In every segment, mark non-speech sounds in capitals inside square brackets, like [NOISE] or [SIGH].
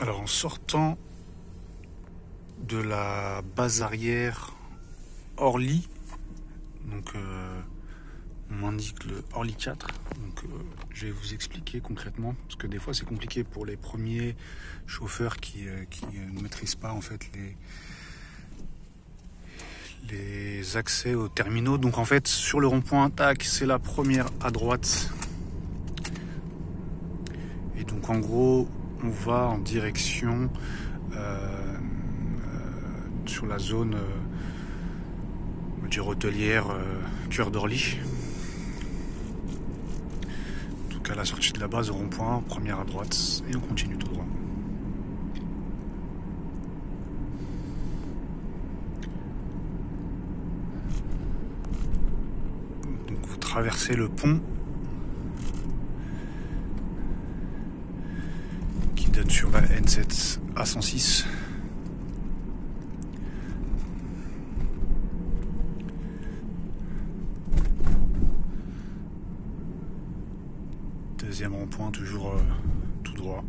Alors en sortant de la base arrière Orly, donc euh, on m'indique le Orly 4, donc euh, je vais vous expliquer concrètement, parce que des fois c'est compliqué pour les premiers chauffeurs qui, euh, qui ne maîtrisent pas en fait les, les accès aux terminaux. Donc en fait sur le rond-point, tac, c'est la première à droite. Et donc en gros, on va en direction euh, euh, sur la zone euh, du hôtelière Cœur d'Orly. En tout cas, la sortie de la base au rond-point, première à droite, et on continue tout droit. Donc vous traversez le pont donne sur la N7 à 106. Deuxième rond-point, toujours euh, tout droit.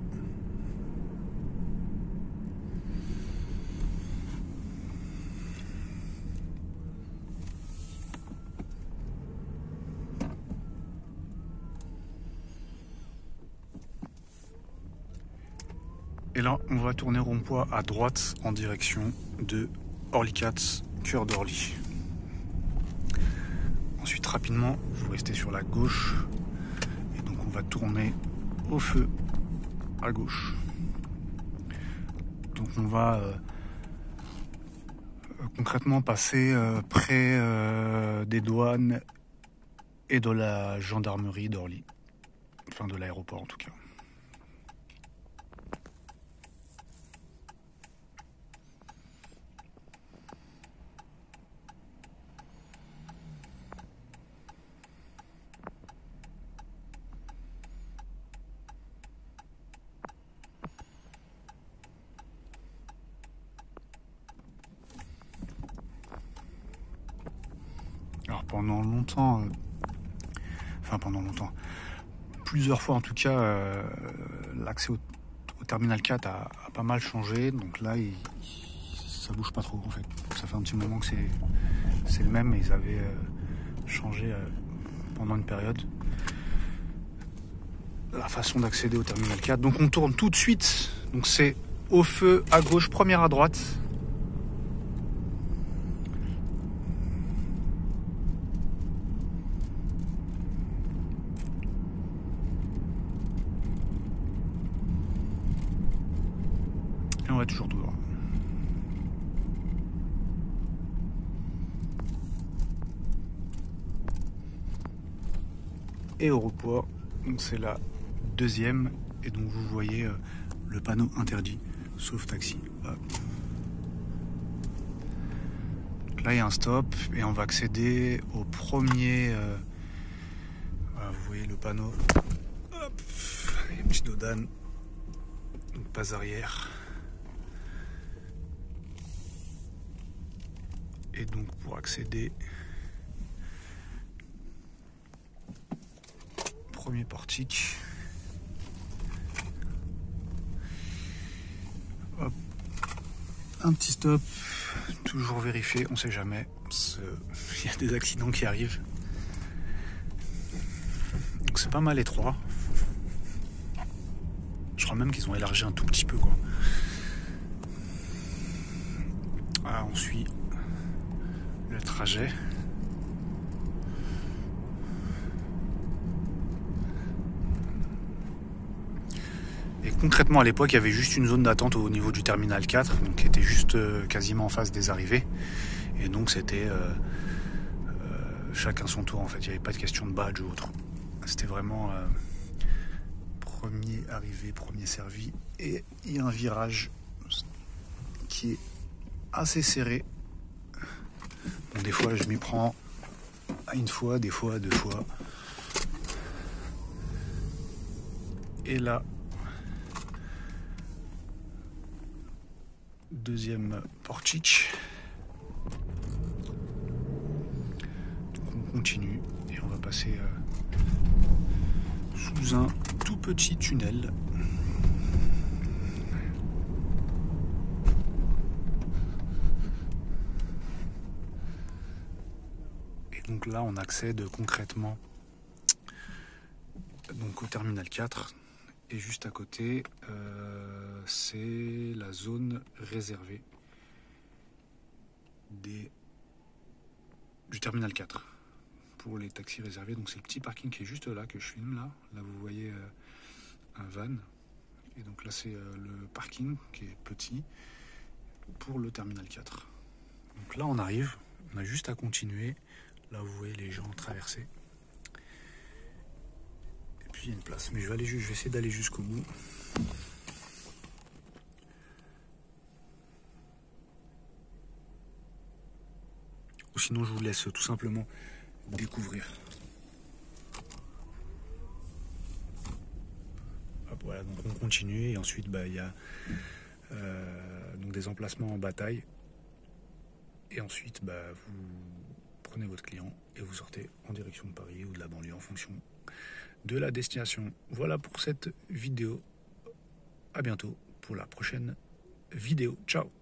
Et là, on va tourner rond-point à droite en direction de 4, cœur d'Orly. Ensuite, rapidement, vous restez sur la gauche. Et donc, on va tourner au feu à gauche. Donc, on va euh, concrètement passer euh, près euh, des douanes et de la gendarmerie d'Orly. Enfin, de l'aéroport en tout cas. Alors pendant longtemps, euh, enfin pendant longtemps, plusieurs fois en tout cas, euh, l'accès au, terminal 4 a, pas mal changé. Donc là, ça bouge pas trop en fait. Ça fait un petit moment que c'est le même, mais ils avaient euh, changé pendant une période la façon d'accéder au terminal 4. Donc on tourne tout de suite. Donc c'est au feu à gauche, première à droite. Et on va toujours tout droit. Et au repos, c'est la deuxième. Et donc vous voyez euh, le panneau interdit, sauf taxi. Là il y a un stop et on va accéder au premier. euh, vous voyez le panneau. Hop. A une petite. Donc pas arrière. Donc pour accéder, premier portique. Un petit stop, toujours vérifier, on sait jamais. [LAUGHS] Il y a des accidents qui arrivent. Donc c'est pas mal étroit. Je crois même qu'ils ont élargi un tout petit peu quoi. Ah, on suit le trajet. Et concrètement, à l'époque, il y avait juste une zone d'attente au niveau du terminal 4, donc qui était juste euh, quasiment en face des arrivées. Et donc, c'était euh, euh, chacun son tour, en fait. Il n'y avait pas de question de badge ou autre. C'était vraiment premier arrivé, premier servi. Et il y a un virage qui est assez serré. Des fois, je m'y prends à une fois, des fois deux fois. Et là, deuxième portique. On continue et on va passer euh, sous un tout petit tunnel. Donc là, on accède concrètement au terminal 4. Et juste à côté, euh, c'est la zone réservée du terminal 4 pour les taxis réservés. Donc c'est le petit parking qui est juste là que je filme là. Là vous voyez euh, un van. Et donc là c'est euh, le parking qui est petit pour le terminal 4. Donc là on arrive, on a juste à continuer. Là vous voyez les gens traverser. Et puis il y a une place. Mais je vais aller je vais essayer d'aller jusqu'au bout. Ou sinon je vous laisse tout simplement découvrir. voilà, donc on continue et ensuite bah, il y a euh, donc des emplacements en bataille. Et ensuite bah, vous prenez votre client et vous sortez en direction de Paris ou de la banlieue en fonction de la destination. Voilà pour cette vidéo. À bientôt pour la prochaine vidéo. Ciao